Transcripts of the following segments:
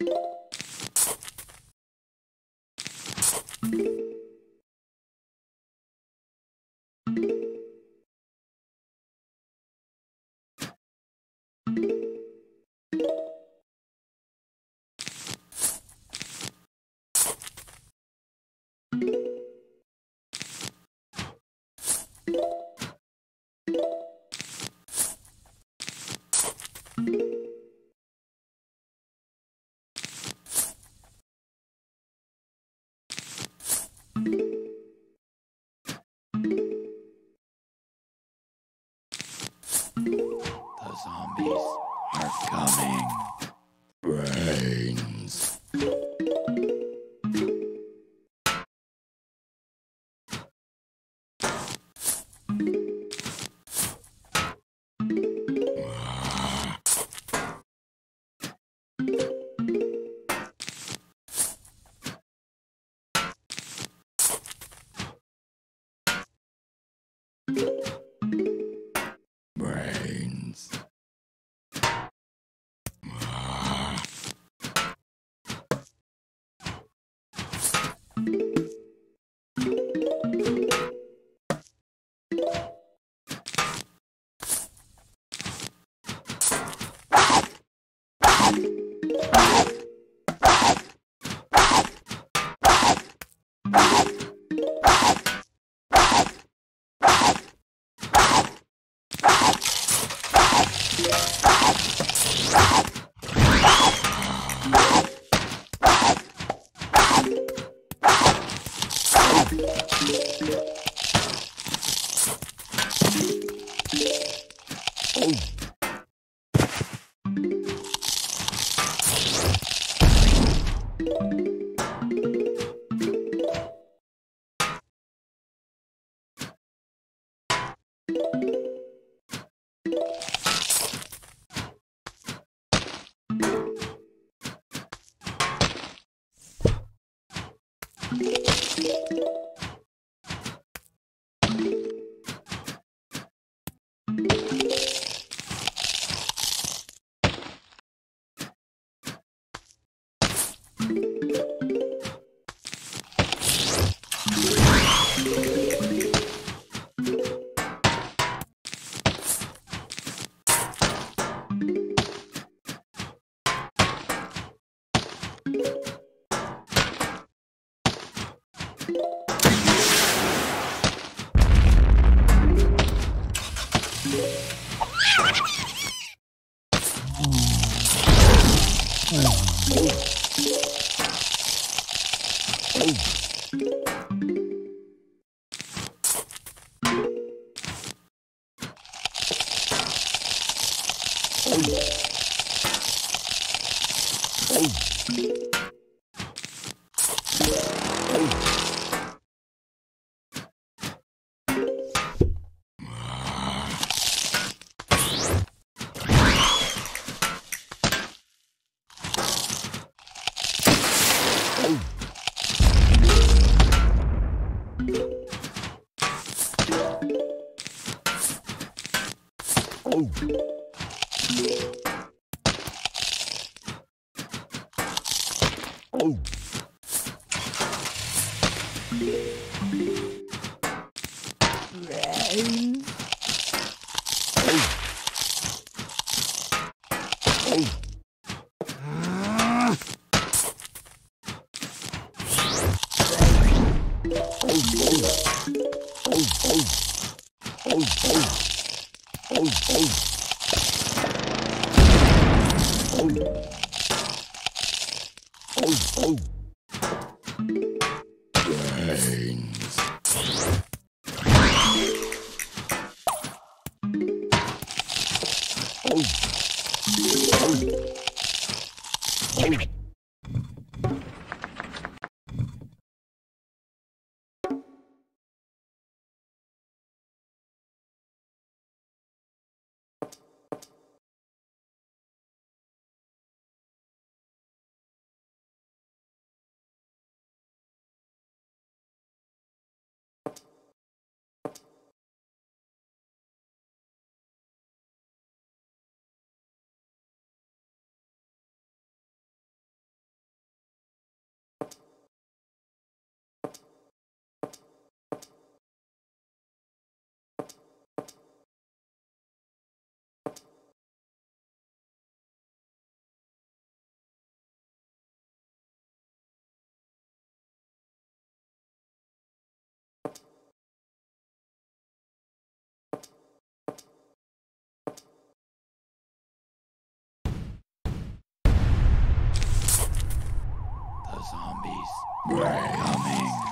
The coming. Thank Oh. oh. Brains. Coming.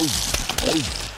Brains.